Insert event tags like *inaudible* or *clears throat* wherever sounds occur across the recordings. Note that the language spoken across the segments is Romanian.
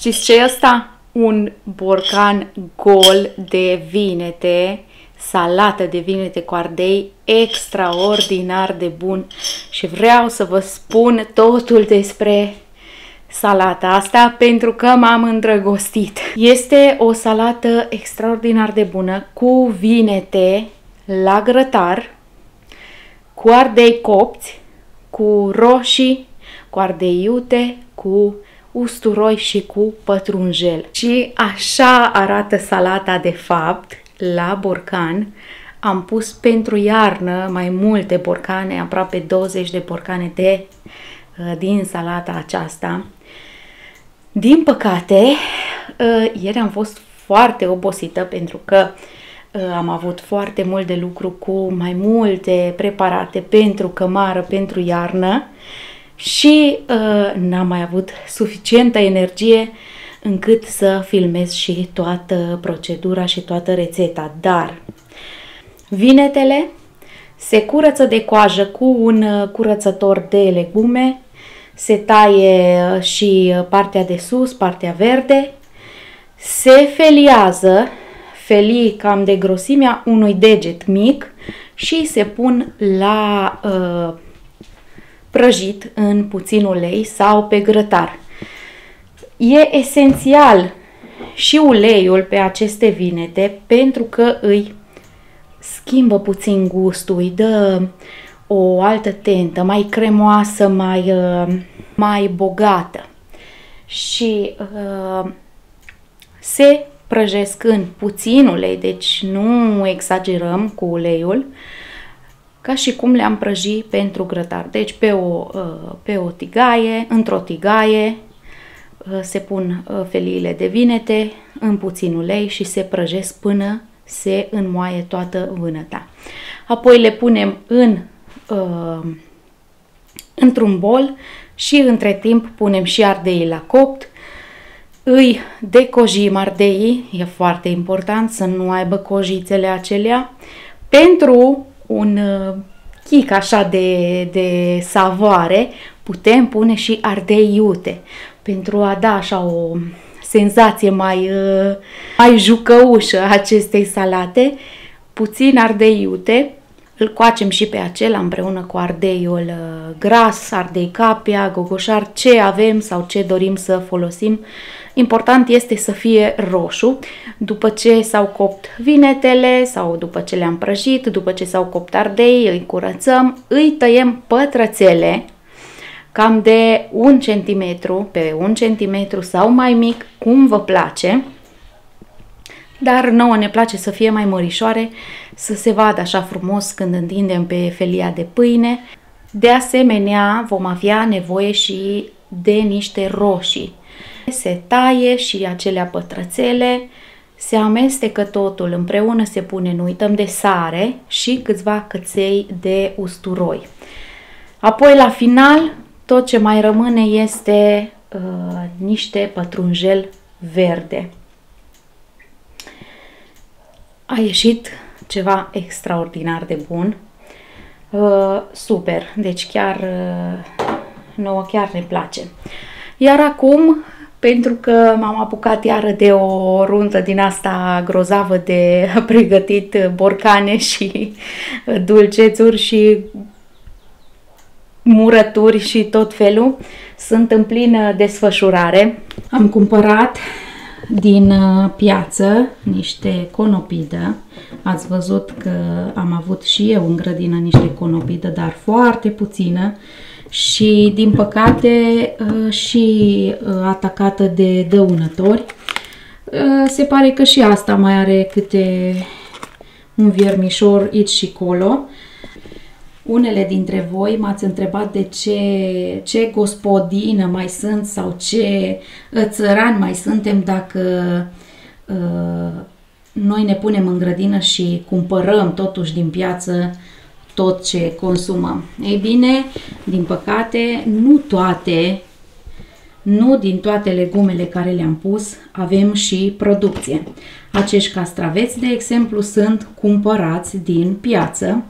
Știți ce e asta? Un borcan gol de vinete, salată de vinete cu ardei, extraordinar de bun. Și vreau să vă spun totul despre salata asta pentru că m-am îndrăgostit. Este o salată extraordinar de bună cu vinete la grătar, cu ardei copți, cu roșii, cu ardei iute, cu usturoi și cu pătrunjel. Și așa arată salata de fapt la borcan. Am pus pentru iarnă mai multe borcane, aproape 20 de borcane de, uh, din salata aceasta. Din păcate, uh, ieri am fost foarte obosită pentru că uh, am avut foarte mult de lucru cu mai multe preparate pentru cămară, pentru iarnă și uh, n-am mai avut suficientă energie încât să filmez și toată procedura și toată rețeta. Dar vinetele se curăță de coajă cu un uh, curățător de legume, se taie uh, și partea de sus, partea verde, se feliază, felii cam de grosimea unui deget mic și se pun la uh, prăjit în puțin ulei sau pe grătar. E esențial și uleiul pe aceste vinete pentru că îi schimbă puțin gustul, îi dă o altă tentă, mai cremoasă, mai, uh, mai bogată. Și uh, se prăjesc în puțin ulei, deci nu exagerăm cu uleiul, ca și cum le-am prăji pentru grătar. Deci pe o, uh, pe o tigaie, într-o tigaie, uh, se pun uh, feliile de vinete în puțin ulei și se prăjesc până se înmoaie toată vânăta. Apoi le punem în, într-un bol și între timp punem și ardeii la copt, îi decojim ardeii, e foarte important să nu aibă cojițele acelea, pentru un uh, chic așa de, de savoare, putem pune și ardei iute pentru a da așa o senzație mai, uh, mai jucăușă acestei salate, puțin ardei iute, îl coacem și pe acela împreună cu ardeiul uh, gras, ardei capia, gogoșar, ce avem sau ce dorim să folosim Important este să fie roșu. După ce s-au copt vinetele sau după ce le-am prăjit, după ce s-au copt ardei, îi curățăm, îi tăiem pătrățele cam de un centimetru pe un centimetru sau mai mic, cum vă place. Dar nouă ne place să fie mai mărișoare, să se vadă așa frumos când întindem pe felia de pâine. De asemenea, vom avea nevoie și de niște roșii se taie și acelea pătrățele, se amestecă totul împreună, se pune, nu uităm de sare și câțiva căței de usturoi. Apoi, la final, tot ce mai rămâne este uh, niște pătrunjel verde. A ieșit ceva extraordinar de bun. Uh, super, deci chiar uh, nouă chiar ne place. Iar acum pentru că m-am apucat iară de o rundă din asta grozavă de *laughs* pregătit borcane și *laughs* dulcețuri și murături și tot felul. Sunt în plină desfășurare. Am cumpărat din uh, piață niște conopidă. Ați văzut că am avut și eu în grădină niște conopidă, dar foarte puțină și, din păcate, uh, și uh, atacată de dăunători. Uh, se pare că și asta mai are câte un viermișor aici și colo. Unele dintre voi m-ați întrebat de ce, ce gospodină mai sunt sau ce țăran mai suntem dacă uh, noi ne punem în grădină și cumpărăm totuși din piață tot ce consumăm. Ei bine, din păcate, nu toate, nu din toate legumele care le-am pus avem și producție. Acești castraveți, de exemplu, sunt cumpărați din piață.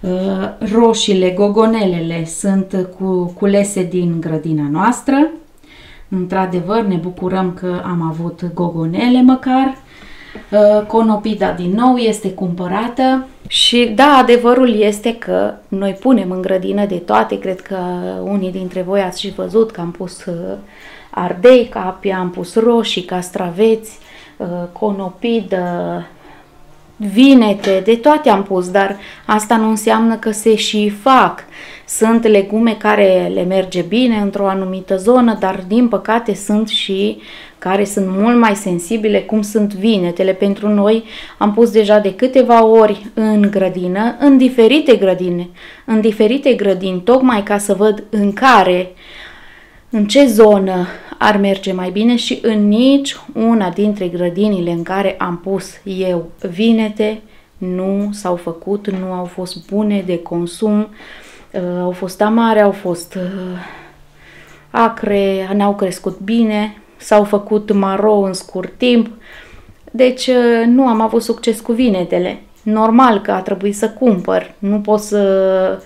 Uh, roșiile, gogonelele sunt cu, culese din grădina noastră. Într-adevăr, ne bucurăm că am avut gogonele măcar. Uh, conopida din nou este cumpărată. Și da, adevărul este că noi punem în grădină de toate, cred că unii dintre voi ați și văzut că am pus uh, ardei capi, am pus roșii, castraveți, uh, conopidă, vinete, de toate am pus, dar asta nu înseamnă că se și fac. Sunt legume care le merge bine într-o anumită zonă, dar din păcate sunt și care sunt mult mai sensibile, cum sunt vinetele. Pentru noi am pus deja de câteva ori în grădină, în diferite grădine, în diferite grădini, tocmai ca să văd în care, în ce zonă ar merge mai bine și în nici una dintre grădinile în care am pus eu vinete nu s-au făcut, nu au fost bune de consum, uh, au fost amare, au fost uh, acre, n-au crescut bine, s-au făcut maro în scurt timp, deci uh, nu am avut succes cu vinetele. Normal că a trebuit să cumpăr, nu pot să...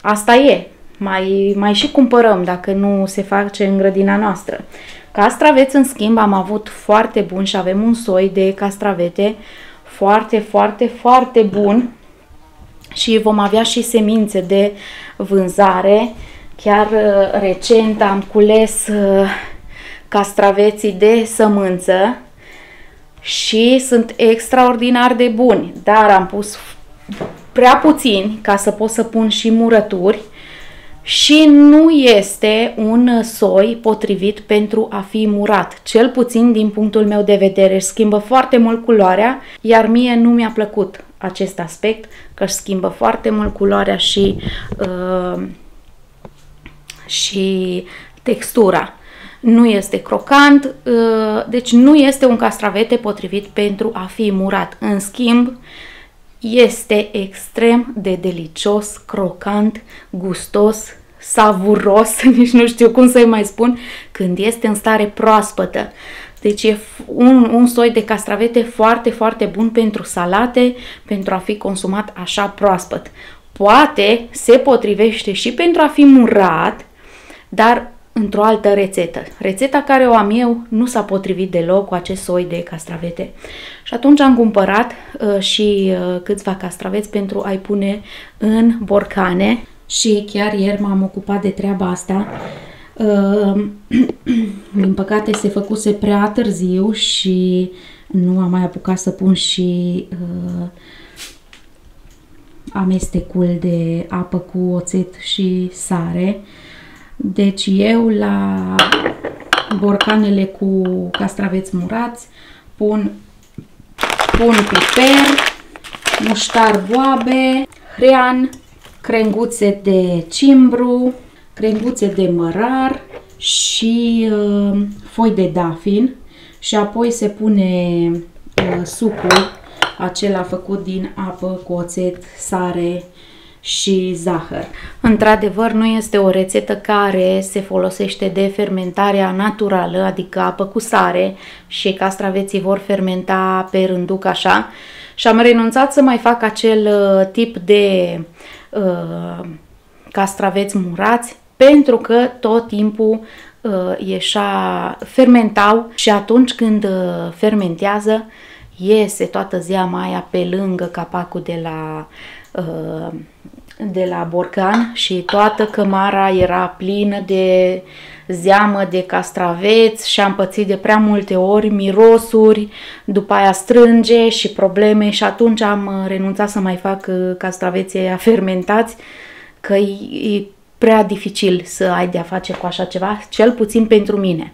Asta e, mai, mai și cumpărăm dacă nu se face în grădina noastră. Castraveți, în schimb, am avut foarte bun și avem un soi de castravete foarte, foarte, foarte bun și vom avea și semințe de vânzare. Chiar uh, recent am cules uh, castraveții de sămânță și sunt extraordinar de buni, dar am pus prea puțini ca să pot să pun și murături și nu este un soi potrivit pentru a fi murat. Cel puțin din punctul meu de vedere își schimbă foarte mult culoarea, iar mie nu mi-a plăcut acest aspect, că își schimbă foarte mult culoarea și, uh, și textura. Nu este crocant, uh, deci nu este un castravete potrivit pentru a fi murat. În schimb, uh, este extrem de delicios, crocant, gustos, savuros, *laughs* nici nu știu cum să-i mai spun, când este în stare proaspătă. Deci e un, un soi de castravete foarte, foarte bun pentru salate, pentru a fi consumat așa proaspăt. Poate se potrivește și pentru a fi murat, dar într-o altă rețetă. Rețeta care o am eu nu s-a potrivit deloc cu acest soi de castravete. Și atunci am cumpărat uh, și uh, câțiva castraveți pentru a-i pune în borcane și chiar ieri m-am ocupat de treaba asta. Uh, *clears throat* din păcate se făcuse prea târziu și nu am mai apucat să pun și uh, amestecul de apă cu oțet și sare. Uh, deci eu la borcanele cu castraveți murați pun, pun piper, muștar boabe, hrean, crenguțe de cimbru, crenguțe de mărar și uh, foi de dafin. Și apoi se pune uh, sucul acela făcut din apă cu oțet, sare și zahăr. Într-adevăr, nu este o rețetă care se folosește de fermentarea naturală, adică apă cu sare și castraveții vor fermenta pe rânduc așa. Și am renunțat să mai fac acel uh, tip de uh, castraveți murați pentru că tot timpul uh, ieșa, fermentau și atunci când uh, fermentează iese toată zeama aia pe lângă capacul de la uh, de la borcan și toată cămara era plină de zeamă de castraveți și am pățit de prea multe ori mirosuri, după aia strânge și probleme și atunci am uh, renunțat să mai fac uh, castraveții aia fermentați, că e, e prea dificil să ai de-a face cu așa ceva, cel puțin pentru mine.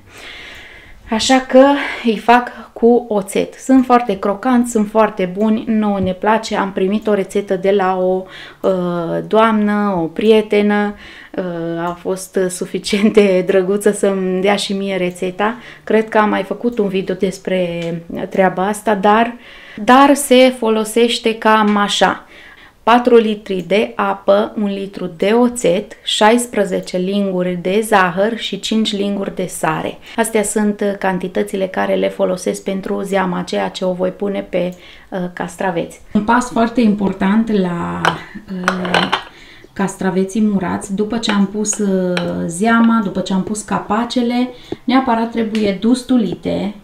Așa că îi fac cu oțet. Sunt foarte crocanți, sunt foarte buni, nouă ne place. Am primit o rețetă de la o uh, doamnă, o prietenă, uh, a fost suficient de drăguță să-mi dea și mie rețeta. Cred că am mai făcut un video despre treaba asta, dar, dar se folosește cam așa. 4 litri de apă, 1 litru de oțet, 16 linguri de zahăr și 5 linguri de sare. Astea sunt cantitățile care le folosesc pentru zeama, ceea ce o voi pune pe uh, castraveți. Un pas foarte important la uh, castraveții murați, după ce am pus uh, zeama, după ce am pus capacele, neapărat trebuie dustulite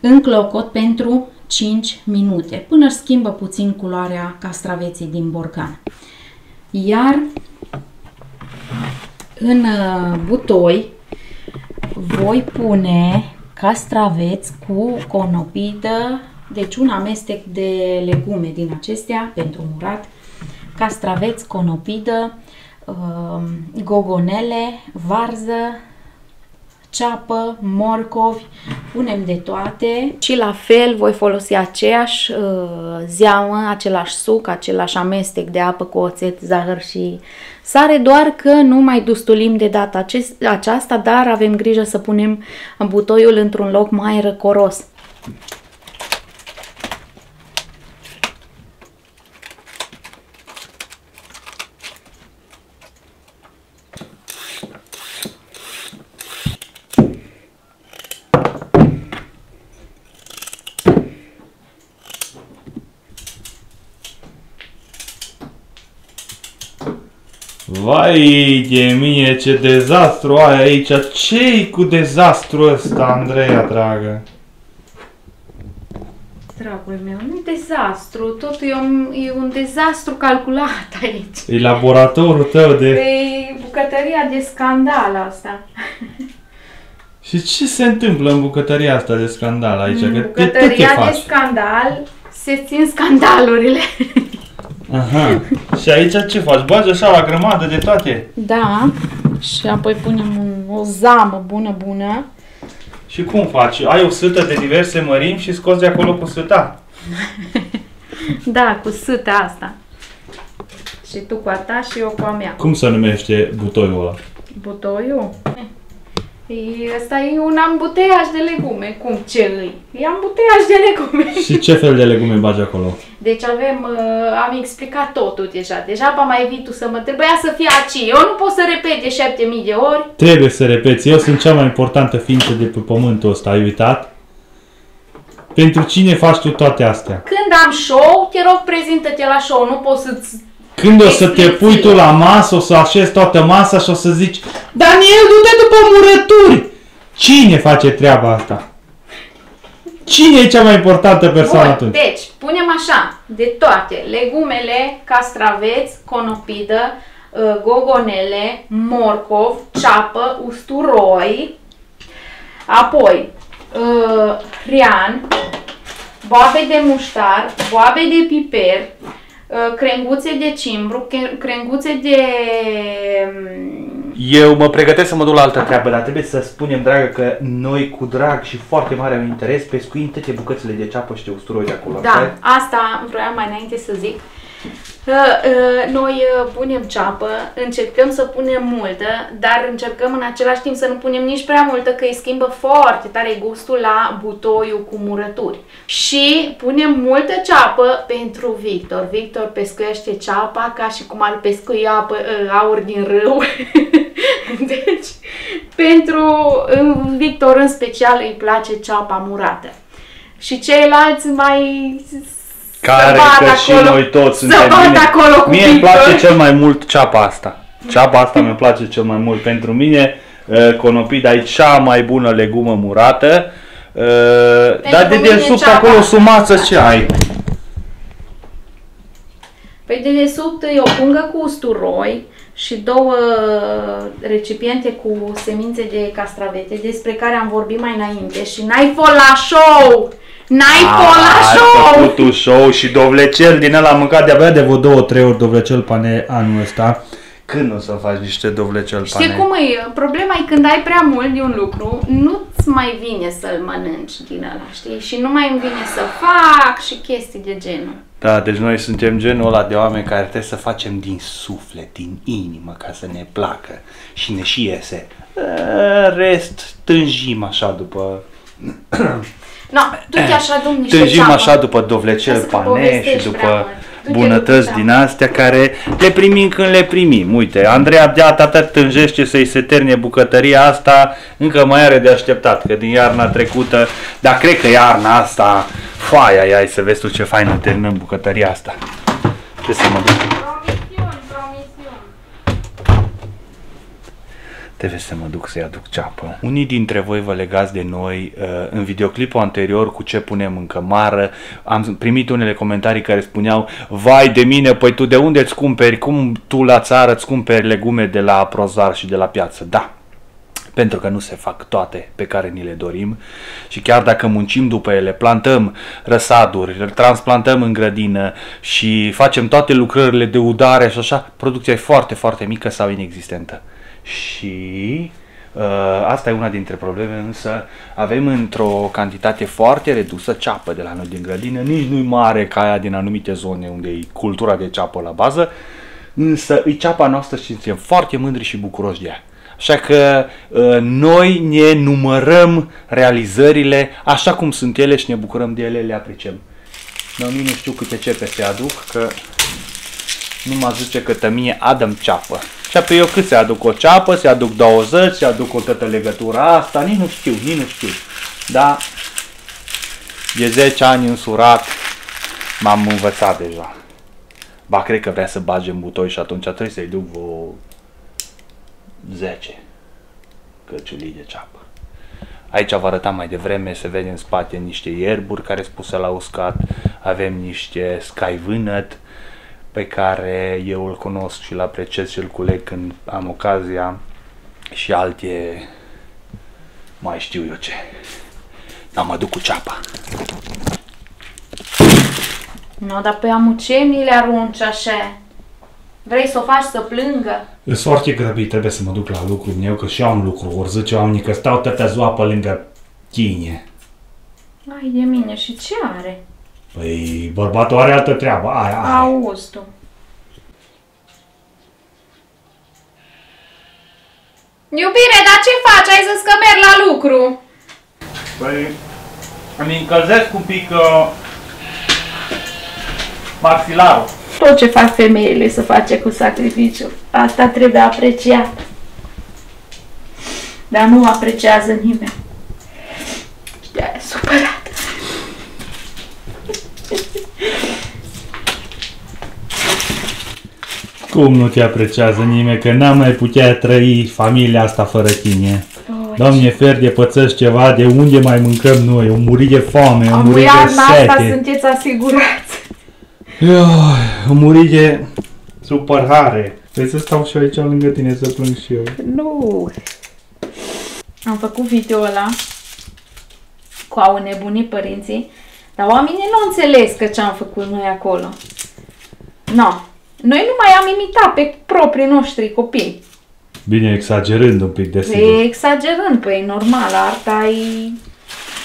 în clocot pentru 5 minute, până își schimbă puțin culoarea castraveții din borcan. Iar în uh, butoi voi pune castraveți cu conopidă, deci un amestec de legume din acestea pentru murat, castraveți, conopidă, uh, gogonele, varză, ceapă, morcovi, punem de toate și la fel voi folosi aceeași uh, zeamă, același suc, același amestec de apă cu oțet, zahăr și sare, doar că nu mai dustulim de data acest, aceasta, dar avem grijă să punem butoiul într-un loc mai răcoros. Vai de mine, ce dezastru ai aici! ce cu dezastru ăsta, Andreea, dragă? Dragul meu, nu dezastru, totul e un, e un dezastru calculat aici. E laboratorul tău de... E bucătăria de scandal asta. Și ce se întâmplă în bucătăria asta de scandal aici? În Că bucătăria de scandal se țin scandalurile. Aha. Și aici ce faci? Bagi așa la grămadă de toate? Da. Și apoi punem un, o zamă bună, bună. Și cum faci? Ai o sâtă de diverse mărimi și scoți de acolo cu sâta? *laughs* da, cu sâta asta. Și tu cu a ta și eu cu a mea. Cum se numește butoiul ăla? Butoiul? Asta e un ambuteiaj de legume. Cum ce îi? E ambuteiaj de legume. *laughs* Și ce fel de legume bagi acolo? Deci avem, uh, am explicat totul deja. Deja pa mai vii tu să mă trebuia să fie aici. Eu nu pot să repet de 7000 de ori. Trebuie să repeți. Eu sunt cea mai importantă ființă de pe pământul ăsta. Ai uitat? Pentru cine faci tu toate astea? Când am show, te rog, prezintă-te la show. Nu pot să-ți când o să te pui tu la masă, o să așezi toată masa și o să zici Daniel, du-te după murături! Cine face treaba asta? Cine e cea mai importantă persoană Bun, atunci? Deci, punem așa, de toate, legumele, castraveți, conopidă, uh, gogonele, morcov, ceapă, usturoi, apoi uh, rian, boabe de muștar, boabe de piper, Uh, crenguțe de cimbru, crenguțe de... Mm, Eu mă pregătesc să mă duc la altă treabă, dar trebuie să spunem, dragă, că noi cu drag și foarte mare am interes pescuim toate bucățile de ceapă și de usturoi de acolo. Da, asta vreau mai înainte să zic. Uh, noi uh, punem ceapă, încercăm să punem multă, dar încercăm în același timp să nu punem nici prea multă, că îi schimbă foarte tare gustul la butoiul cu murături. Și punem multă ceapă pentru Victor. Victor pescuiește ceapa ca și cum ar pescui apă, uh, aur din râu. *laughs* deci, pentru Victor în special îi place ceapa murată. Și ceilalți mai care că acolo, și noi toți suntem bine. Acolo cu Mie îmi place cel mai mult ceapa asta. Ceapa asta mi place cel mai mult. Pentru mine, uh, conopida e cea mai bună legumă murată. Uh, dar de desubt acolo sumață ce ai? Păi de desubt e o pungă cu usturoi și două recipiente cu semințe de castravete despre care am vorbit mai înainte și n-ai fost la show! N-ai fost la show! Ai făcut show și dovlecel din ăla am mâncat de-abia de vreo două, trei ori dovlecel pane anul ăsta. Când o să faci niște dovlecel pane? Știi cum e? Problema e când ai prea mult de un lucru, nu-ți mai vine să-l mănânci din ăla, știi? Și nu mai îmi vine să fac și chestii de genul. Da, deci noi suntem genul ăla de oameni care trebuie să facem din suflet, din inimă, ca să ne placă și ne și iese. Rest, tânjim așa după *clears throat* No, tu te așa dum niște Tânjim ceapă. așa după dovlecel pane și după bunătăți din astea care le primim când le primim. Uite, Andreea de atât tânjește să-i se ternie bucătăria asta, încă mai are de așteptat, că din iarna trecută, dar cred că iarna asta, foaia, ia să vezi tu ce fain terminăm bucătăria asta. Ce să mă duc? Trebuie să mă duc să-i aduc ceapă. Unii dintre voi vă legați de noi uh, în videoclipul anterior cu ce punem în cămară. Am primit unele comentarii care spuneau Vai de mine, păi tu de unde îți cumperi? Cum tu la țară îți cumperi legume de la prozar și de la piață? Da, pentru că nu se fac toate pe care ni le dorim și chiar dacă muncim după ele, plantăm răsaduri, le transplantăm în grădină și facem toate lucrările de udare și așa, producția e foarte, foarte mică sau inexistentă. Și uh, asta e una dintre probleme, însă avem într-o cantitate foarte redusă ceapă de la noi din grădină, nici nu-i mare ca aia din anumite zone unde e cultura de ceapă la bază, însă e ceapa noastră și suntem foarte mândri și bucuroși de ea. Așa că uh, noi ne numărăm realizările așa cum sunt ele și ne bucurăm de ele, le apreciem. Nu, nu știu câte cepe se aduc, că nu mă zice că tămie adăm ceapă. Și apoi eu cât se aduc o ceapă, se aduc 20, se aduc o toată legătura asta, nici nu știu, nici nu știu. Da, de 10 ani însurat m-am învățat deja. Ba, cred că vrea să bage în butoi și atunci trebuie să-i duc vreo 10 căciulii de ceapă. Aici vă arătam mai devreme, se vede în spate niște ierburi care sunt puse la uscat, avem niște scai pe care eu îl cunosc și îl apreciez și îl culeg când am ocazia și alte mai știu eu ce. Dar mă duc cu ceapa. Nu, dar pe amu ce mi le arunci așa? Vrei să o faci să plângă? E foarte grăbit, trebuie să mă duc la lucru meu, că și eu am lucru. Ori zice oamenii că stau tătea ziua pe lângă tine. Ai de mine, și ce are? Păi, bărbatul are altă treabă, aia, aia. Auzi tu. Iubire, dar ce faci? Ai zis că merg la lucru. Păi, îmi încălzesc un pic uh, maxilarul. Tot ce fac femeile să face cu sacrificiu. Asta trebuie apreciat. Dar nu apreciază nimeni. Și de-aia supărat. Cum nu te apreciază nimeni, că n-am mai putea trăi familia asta fără tine. Doamne, fer de pățăși ceva, de unde mai mâncăm noi? O muri de foame, o muri de sete. asta sunteți asigurați. o muri de supărare. Vrei să stau și aici lângă tine să plâng și eu? Nu. Am făcut video ăla cu au nebunit părinții, dar oamenii nu înțeles că ce am făcut noi acolo. No. Noi nu mai am imitat pe proprii noștri copii. Bine, exagerând un pic, desigur. E exagerând, păi normal, arta e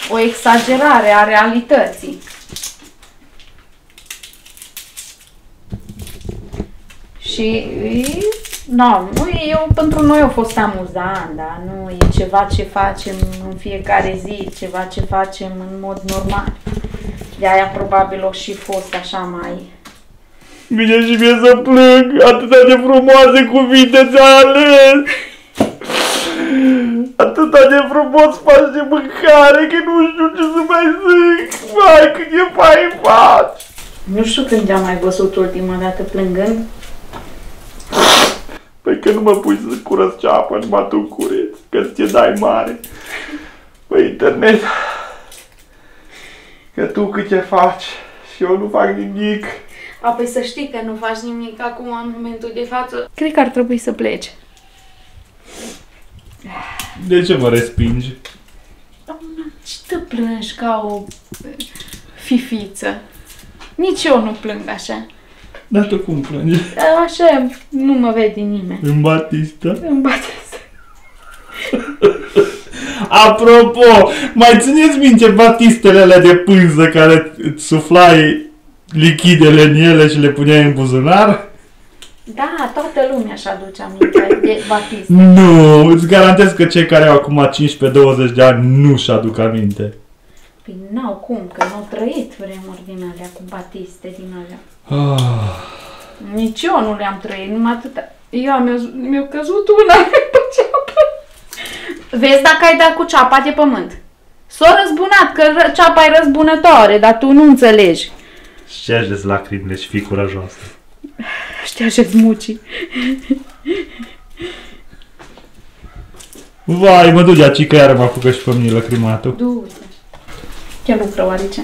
o exagerare a realității. Și, nu, nu e, eu, pentru noi a fost amuzant, dar nu e ceva ce facem în fiecare zi, ceva ce facem în mod normal. De aia probabil o și fost așa mai Vine și mie să plâng, atâta de frumoase cuvinte ți-a ales. Atâta de frumos faci de mâncare, că nu știu ce să mai zic. Vai, cât e fain faci. Nu știu când am mai văzut ultima dată plângând. Păi că nu mă pui să curăț ceapă, numai tu cureți, că ți dai mare. Pe internet. Că tu cât ce faci și eu nu fac nimic. Apoi să știi că nu faci nimic acum în momentul de față. Cred că ar trebui să pleci. De ce mă respingi? Ce te plângi ca o fifiță? Nici eu nu plâng așa. Dar tu cum plângi? Așa nu mă vede nimeni. În Batista? În Batista. *laughs* Apropo, mai țineți minte batistele alea de pânză care îți suflai lichidele în ele și le puneai în buzunar? Da, toată lumea și aduce aminte de Batista. Nu, îți garantez că cei care au acum 15-20 de ani nu și aduc aminte. Păi n-au cum, că n-au trăit vremuri din alea cu Batiste din alea. Ah. Nici eu nu le-am trăit, numai atâta. Eu mi-a, mi căzut una *laughs* pe ceapă. Vezi dacă ai dat cu ceapa de pământ. S-a răzbunat, că ceapa e răzbunătoare, dar tu nu înțelegi. Ștergeți lacrimile și fii curajoasă. Ștergeți mucii. Vai, mă duce aici că iară m-a făcut și pe mine lăcrimatul. Du-te. Chiar lucră oarece.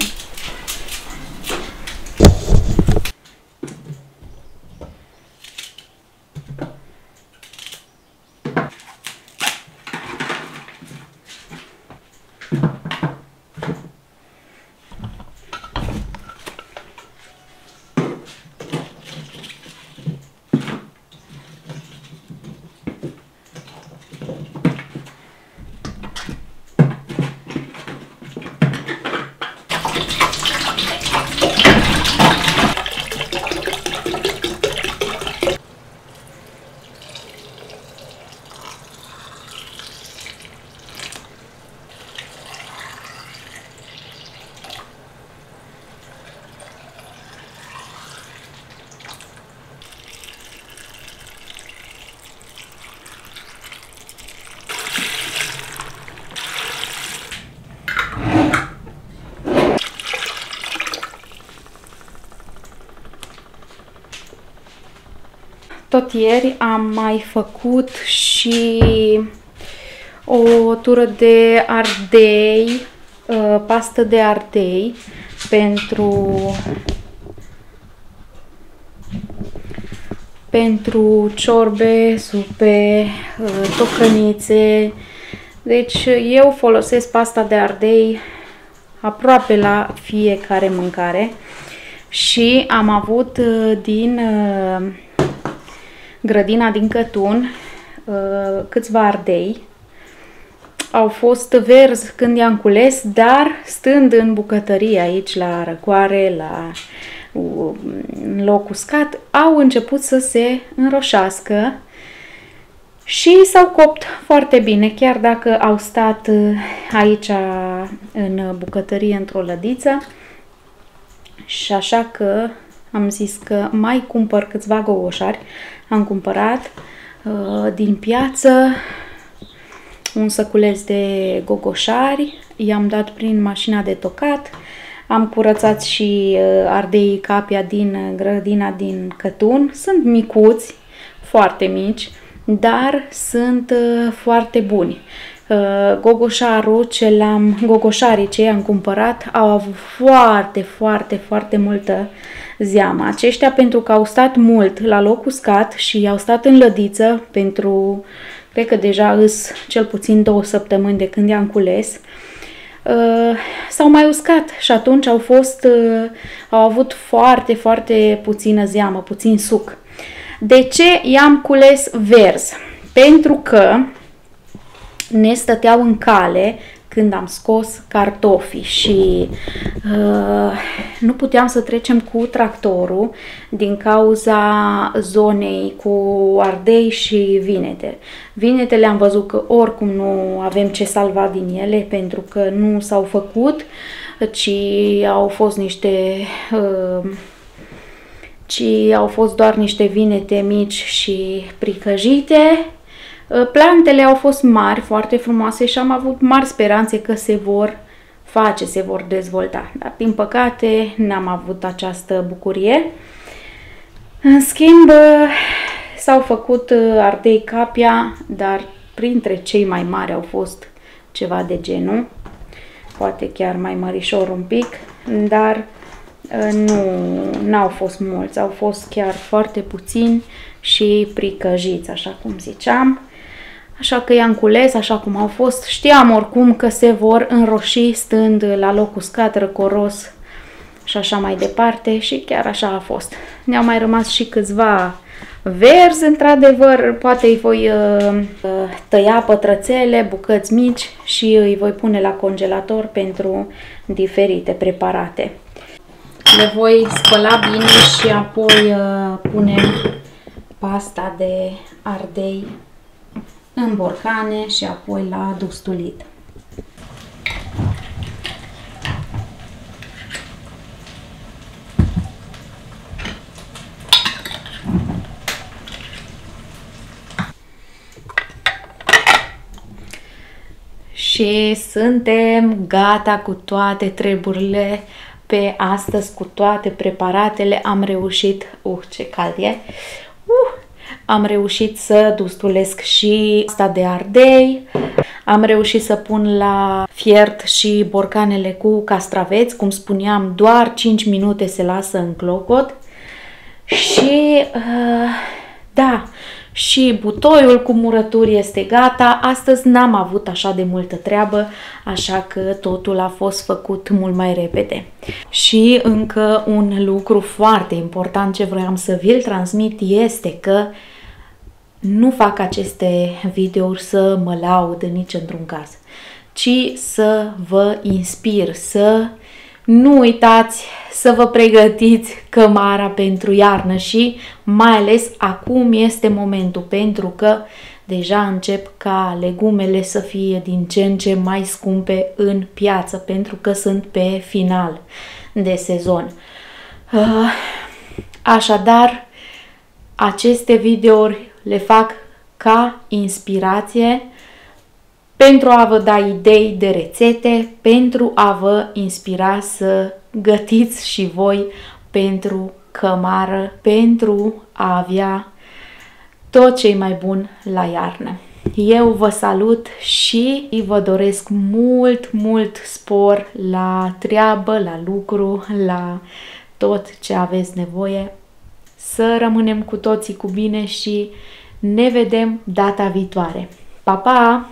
Tot ieri am mai făcut și o tură de ardei, uh, pastă de ardei pentru pentru ciorbe, supe, uh, tocănițe. Deci eu folosesc pasta de ardei aproape la fiecare mâncare și am avut uh, din grădina din Cătun, uh, câțiva ardei. Au fost verzi când i-am cules, dar stând în bucătărie aici la răcoare, la loc uscat, au început să se înroșească și s-au copt foarte bine, chiar dacă au stat uh, aici în bucătărie într-o lădiță. Și așa că am zis că mai cumpăr câțiva gogoșari am cumpărat uh, din piață un săculeț de gogoșari, i-am dat prin mașina de tocat, am curățat și uh, ardei capia din grădina din Cătun. Sunt micuți, foarte mici, dar sunt uh, foarte buni. Uh, gogoșarul ce l-am, gogoșarii ce am cumpărat au avut foarte, foarte, foarte multă zeamă. Aceștia pentru că au stat mult la loc uscat și au stat în lădiță pentru, cred că deja îs cel puțin două săptămâni de când i-am cules, uh, s-au mai uscat și atunci au fost, uh, au avut foarte, foarte puțină zeamă, puțin suc. De ce i-am cules verzi? Pentru că ne stăteau în cale când am scos cartofii și uh, nu puteam să trecem cu tractorul din cauza zonei cu ardei și vinete. Vinetele am văzut că oricum nu avem ce salva din ele pentru că nu s-au făcut, ci au fost niște uh, ci au fost doar niște vinete mici și pricăjite Uh, plantele au fost mari, foarte frumoase și am avut mari speranțe că se vor face, se vor dezvolta. Dar, din păcate, n-am avut această bucurie. În schimb, uh, s-au făcut uh, ardei capia, dar printre cei mai mari au fost ceva de genul, poate chiar mai mărișor un pic, dar nu n-au fost mulți, au fost chiar foarte puțini și pricăjiți, așa cum ziceam. Așa că i-am cules așa cum au fost. Știam oricum că se vor înroși stând la loc uscat, răcoros și așa mai departe și chiar așa a fost. Ne-au mai rămas și câțiva verzi, într-adevăr, poate îi voi uh, tăia pătrățele, bucăți mici și îi voi pune la congelator pentru diferite preparate. Le voi spăla bine și apoi uh, punem pasta de ardei în borcane și apoi la dustulit. Și suntem gata cu toate treburile pe astăzi, cu toate preparatele. Am reușit, uh, ce cald e, uh, am reușit să dustulesc și asta de ardei, Am reușit să pun la fiert și borcanele cu castraveți, cum spuneam, doar 5 minute se lasă în clocot. Și uh, da, și butoiul cu murături este gata. Astăzi n-am avut așa de multă treabă, așa că totul a fost făcut mult mai repede. Și încă un lucru foarte important ce vreau să vi-l transmit este că nu fac aceste videouri să mă laud nici într-un caz, ci să vă inspir, să nu uitați să vă pregătiți cămara pentru iarnă și mai ales acum este momentul pentru că deja încep ca legumele să fie din ce în ce mai scumpe în piață pentru că sunt pe final de sezon. Ah, așadar, aceste videouri le fac ca inspirație pentru a vă da idei de rețete, pentru a vă inspira să gătiți și voi pentru cămară, pentru a avea tot ce mai bun la iarnă. Eu vă salut și vă doresc mult, mult spor la treabă, la lucru, la tot ce aveți nevoie. Să rămânem cu toții cu bine și ne vedem data viitoare. Pa, pa!